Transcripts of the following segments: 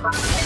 Thank you.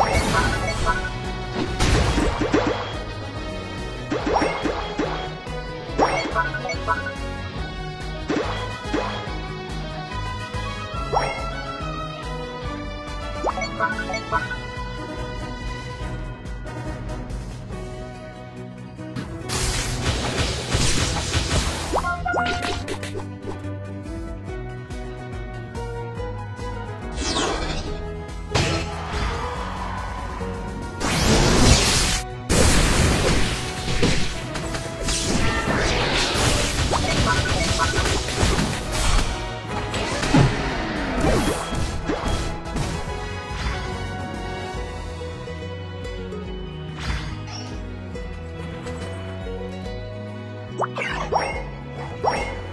Oh, my God. バイバイ!